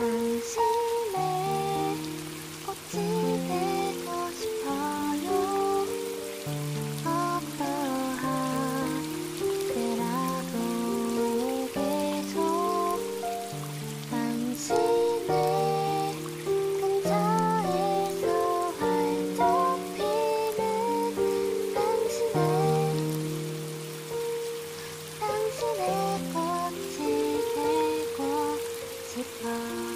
당신의 꽃이 되고 싶어요. 어떠한 그라고 계속 당신의 근처에서 활짝 피는 당신의 당신의 꽃이 되고 싶어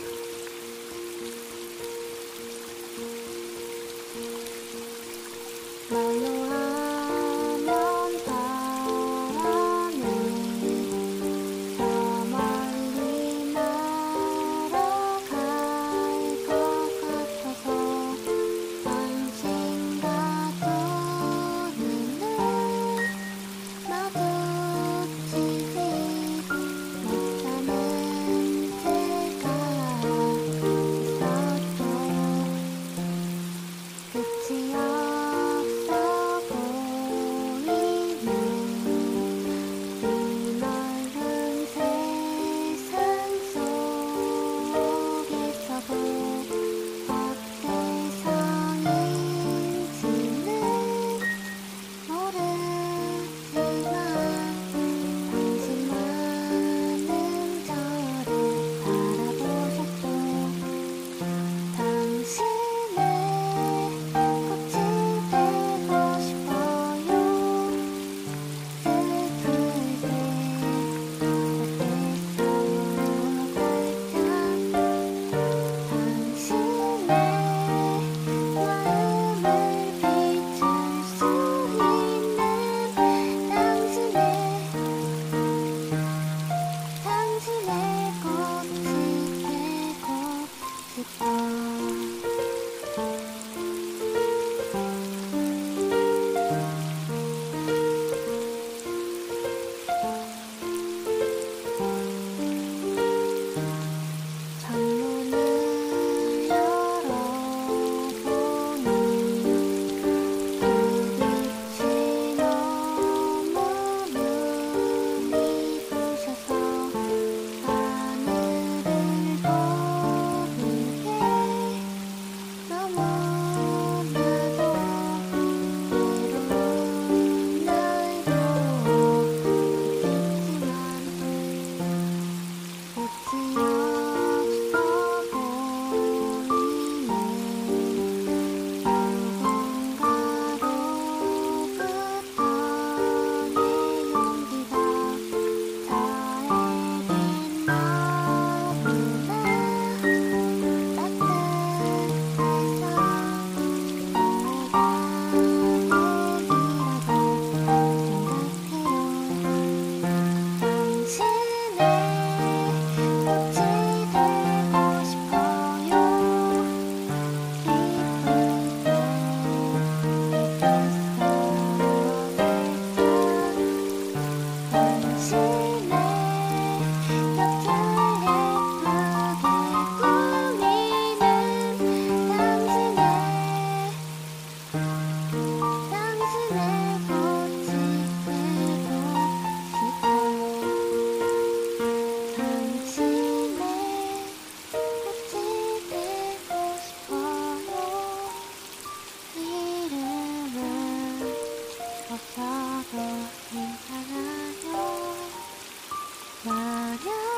很花田